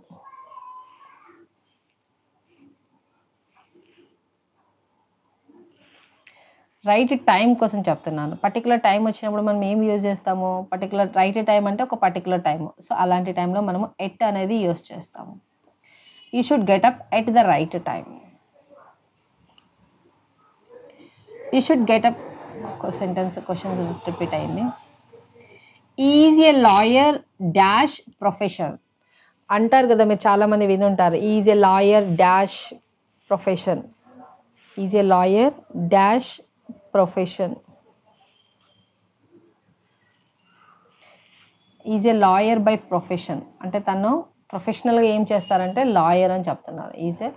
Right time కోసం చెప్తున్నాను. పర్టికులర్ టైం వచ్చినప్పుడు మనం ఏం యూజ్ చేస్తాము? పర్టికులర్ రైట్ టైం అంటే ఒక పర్టికులర్ టైం సో అలాంటి టైంలో మనము ఎట్ అనేది యూజ్ చేస్తాము. You should get up at the right time you should get up sentence question repeat అయింది. Is a lawyer dash profession అంటారు కదా మీరు చాలా మంది వినుంటారు. Is a lawyer dash profession is a lawyer dash profession is a lawyer by profession అంటే తను ప్రొఫెషనల్గా ఏం చేస్తారంటే లాయర్ అని చెప్తున్నారు. ఈజ్ ఏ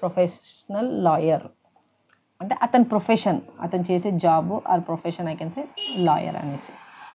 ప్రొఫెషనల్ లాయర్ అంటే అతని ప్రొఫెషన్ అతను చేసే job or profession I can say lawyer అనేసి.